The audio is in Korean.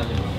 아니야